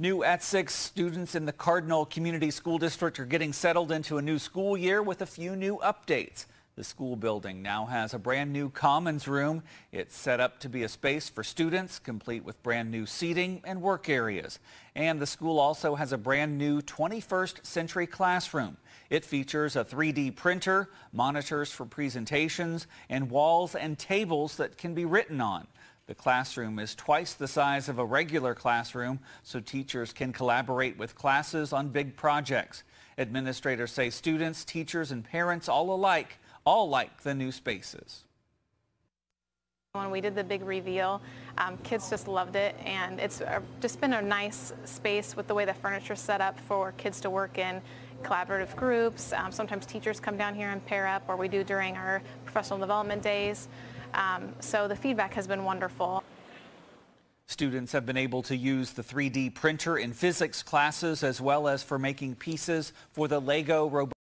New at 6 students in the Cardinal Community School District are getting settled into a new school year with a few new updates. The school building now has a brand new commons room. It's set up to be a space for students, complete with brand new seating and work areas. And the school also has a brand new 21st century classroom. It features a 3D printer, monitors for presentations, and walls and tables that can be written on. The classroom is twice the size of a regular classroom, so teachers can collaborate with classes on big projects. Administrators say students, teachers, and parents all alike all like the new spaces. When we did the big reveal, um, kids just loved it and it's just been a nice space with the way the furniture is set up for kids to work in collaborative groups. Um, sometimes teachers come down here and pair up or we do during our professional development days. Um, so the feedback has been wonderful. Students have been able to use the 3D printer in physics classes as well as for making pieces for the Lego robot.